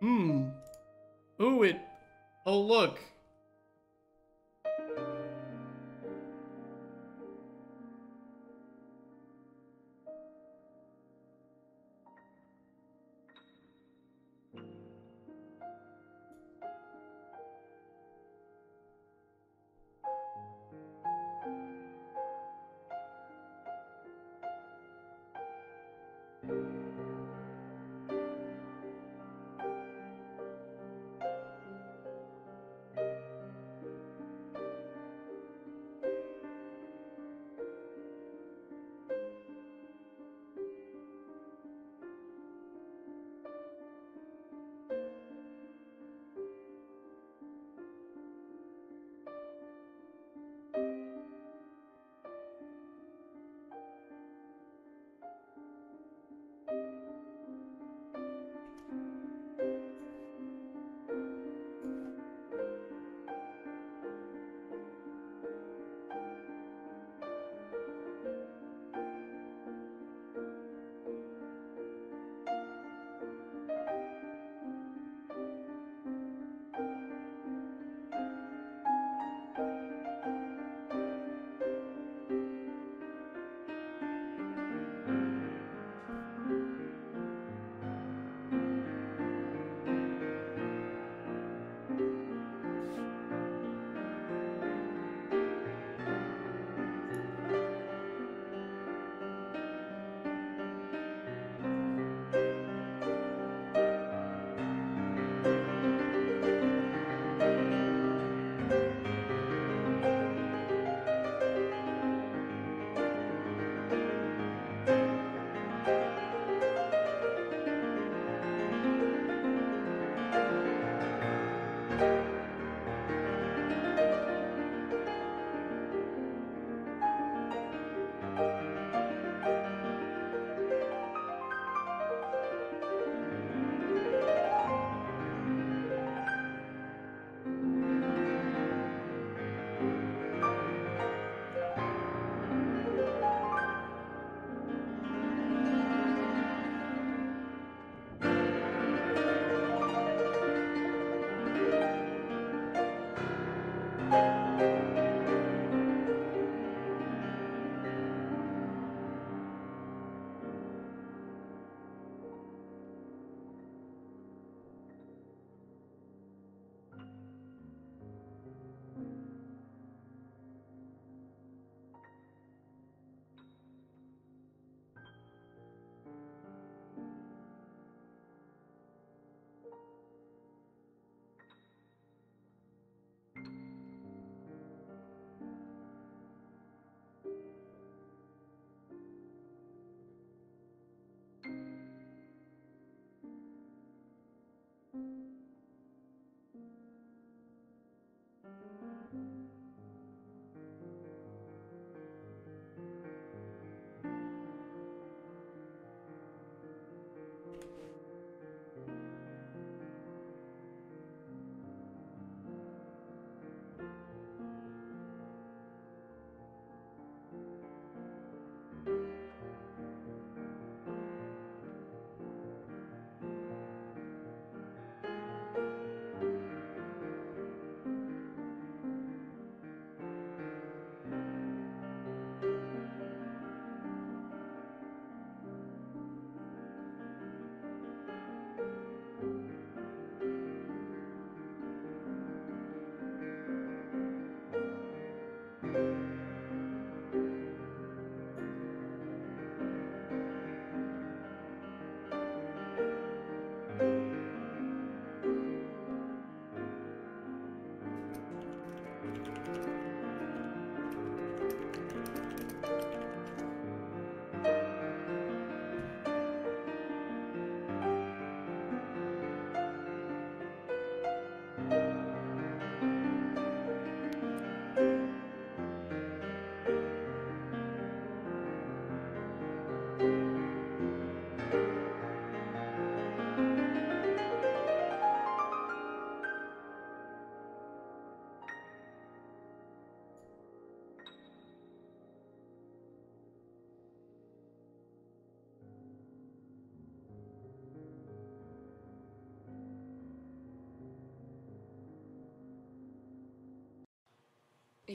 Hmm. Ooh, it. Oh, look.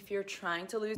If you're trying to lose.